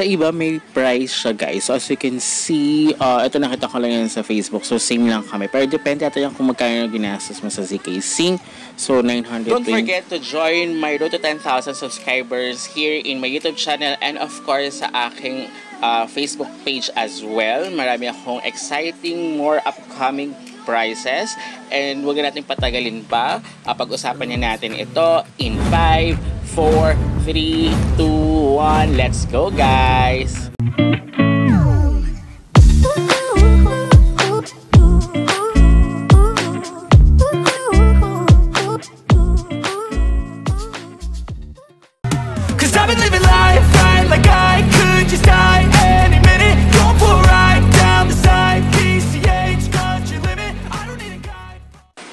Sa iba, may price siya guys. So, as you can see, uh, ito nakita ko lang yan sa Facebook. So, same lang kami. Pero depende ata yan kung magkano ginastos mo sa ZK Sync. So, 900 Don't forget to join my road to 10,000 subscribers here in my YouTube channel and of course sa aking uh, Facebook page as well. Marami akong exciting, more upcoming prices. And huwag natin patagalin pa. Uh, pag-usapan na natin ito in 5, 4, 3, 2, 1. Let's go guys!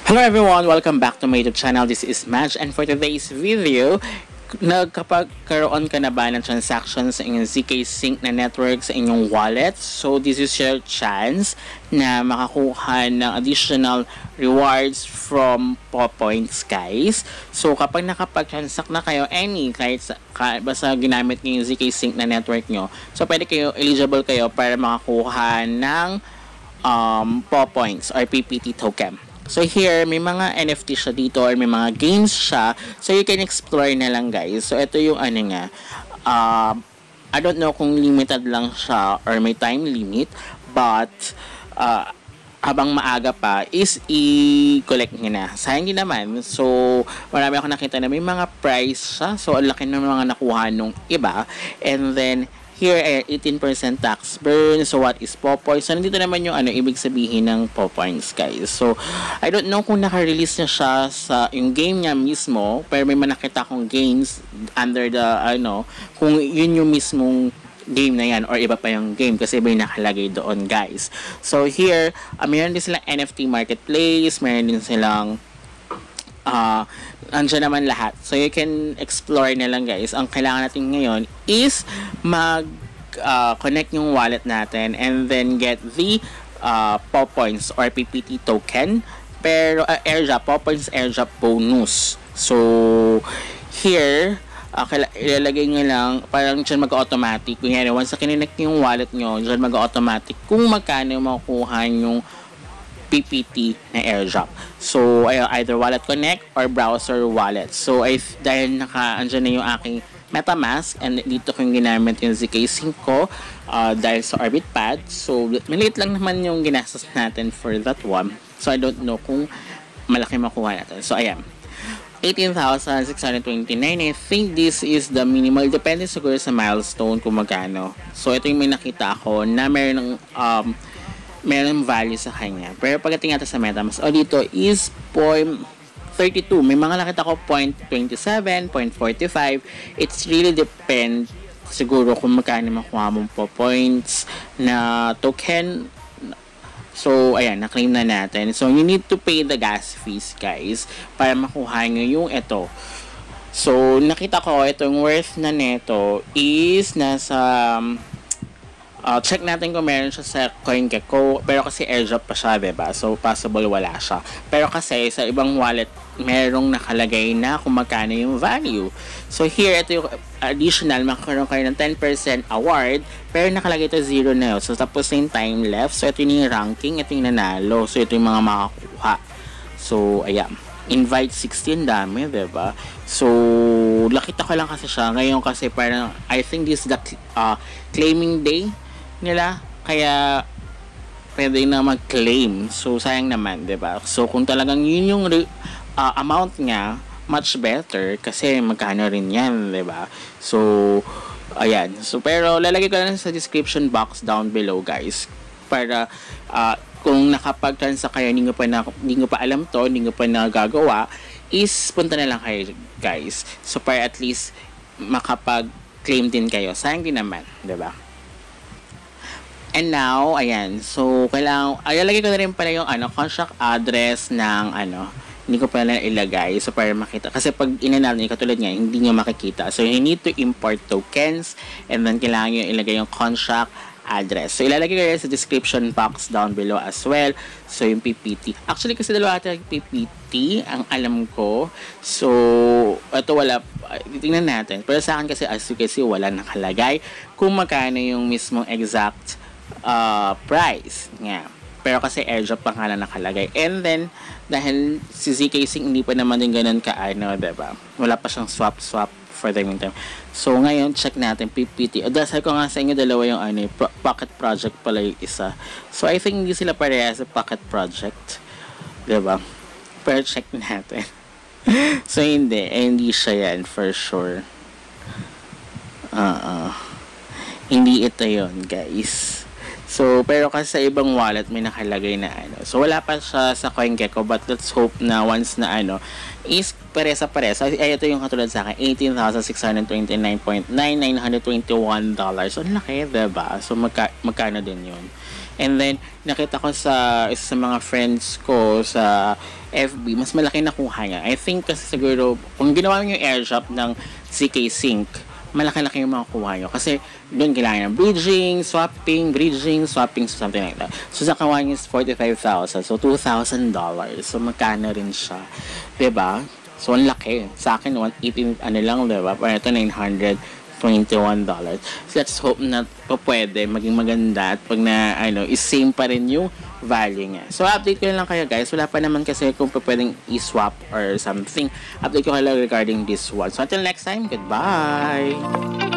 Hello everyone! Welcome back to my YouTube channel. This is Madge and for today's video, nagkapagkaroon ka na ba ng transactions sa inyong ZK Sync na network sa inyong wallet? So this is your chance na makakuha ng additional rewards from Popoints guys. So kapag nakapag-transact na kayo any kahit sa, basta ginamit niyo yung ZK Sync na network nyo, so pwede kayo eligible kayo para makakuha ng um, Popoints or PPT token. So here, may mga NFT siya dito or may mga games siya. So you can explore na lang guys. So ito yung ano nga. Uh, I don't know kung limited lang siya or may time limit. But uh, habang maaga pa is i-collect niya na. Sayang din naman. So, marami ako nakita na may mga price siya. So, ang laki ng mga nakuha nung iba. And then, Here ay 18% tax burn. So what is Popoy? So nandito naman yung ano ibig sabihin ng Popoints guys. So I don't know kung naka-release na siya sa yung game niya mismo, pero may manakita akong games under the ano, kung yun yung mismong game na yan or iba pa yung game kasi may nakalagay doon guys. So here, uh, meron din silang NFT marketplace, meron din silang uh, andyan naman lahat. So, you can explore na lang guys. Ang kailangan natin ngayon is mag uh, connect yung wallet natin and then get the uh, POP points or PPT token. Pero uh, airdrop, POP points airdrop bonus. So, here, uh, ilalagay nyo lang, parang dyan mag-automatic. Kunyari, once na kininek yung wallet nyo, dyan mag-automatic kung magkano makukuha yung PPT na airdrop. So, either Wallet Connect or browser wallet. So, I, dahil naka, andyan na yung aking MetaMask and dito ko yung ginamit yung ZK5 uh, dahil sa Orbit Pad. So, maliit lang naman yung ginastos natin for that one. So, I don't know kung malaki makuha natin. So, ayan. 18,629. I think this is the minimal. Depende siguro sa milestone kung magkano. So, ito yung may nakita ako na meron ng um, meron value sa kanya. Pero pagdating natin sa MetaMask, o dito is 0.32. May mga nakita ko 0.27, 0.45. It's really depend siguro kung magkano makuha mo po points na token. So, ayan, na-claim na natin. So, you need to pay the gas fees, guys, para makuha nyo yung ito. So, nakita ko, itong worth na neto is nasa um, uh, check natin kung meron siya sa CoinGecko. Pero kasi airdrop pa siya, diba? So, possible wala siya. Pero kasi sa ibang wallet, merong nakalagay na kung magkano yung value. So, here, ito yung additional, makakaroon kayo ng 10% award, pero nakalagay ito 0 na yun. So, tapos yung time left. So, ito yung ranking, ito yung nanalo. So, ito yung mga makakuha. So, ayan. Invite 16 dami, diba? So, nakita ko lang kasi siya. Ngayon kasi parang, I think this is the uh, claiming day nila. Kaya, pwede na mag-claim. So, sayang naman, ba diba? So, kung talagang yun yung uh, amount niya, much better kasi magkano rin yan, 'di ba? So ayan. So pero lalagay ko lang sa description box down below, guys, para uh, kung nakapag-transact kayo, hindi nyo pa na, hindi nyo pa alam to, hindi nyo pa nagagawa, is punta na lang kayo, guys. So para at least makapag-claim din kayo. Sayang din naman, 'di ba? And now, ayan. So, kailangan, ay, lagay ko na rin pala yung ano, contract address ng ano, hindi ko pala ilagay so para makita. Kasi pag inanal niyo, katulad nga, hindi niyo makikita. So, you need to import tokens and then kailangan niyo ilagay yung contract address. So, ilalagay ko yan sa description box down below as well. So, yung PPT. Actually, kasi dalawa ata yung PPT, ang alam ko. So, ito wala, tingnan natin. Pero sa akin kasi, as you can see, wala nakalagay kung magkano yung mismong exact uh, price. Yeah. Pero kasi airdrop pangalan nakalagay. And then, dahil si ZK Sync hindi pa naman din ganun ka, ano, diba? Wala pa siyang swap-swap for the meantime. So, ngayon, check natin, PPT. O, dahil ko nga sa inyo, dalawa yung ano, pro- pocket project pala yung isa. So, I think hindi sila parehas sa pocket project. Diba? Pero check natin. so, hindi. Eh, hindi siya yan, for sure. Uh-uh. Hindi ito yon guys. So, pero kasi sa ibang wallet may nakalagay na ano. So, wala pa siya sa CoinGecko but let's hope na once na ano is paresa paresa. Ay, ito yung katulad sa akin, $18,629.9921. So, laki, diba? So, magka, magkano din yun? And then, nakita ko sa isa sa mga friends ko sa FB, mas malaki na kuha niya. I think kasi siguro, kung ginawa mo yung airdrop ng CK Sync, malaki-laki yung mga kuha nyo. Kasi doon kailangan ng bridging, swapping, bridging, swapping, so something like that. So sa kawan is 45,000. So $2,000. So magkano rin siya. ba diba? So ang laki. Sa akin, 118, ano lang, diba? Para ito, 921 dollars. So let's hope na pa pwede maging maganda at pag na ano is same pa rin yung value niya. So update ko lang kayo guys. Wala pa naman kasi kung pwedeng i-swap or something. Update ko kayo regarding this one. So until next time, goodbye!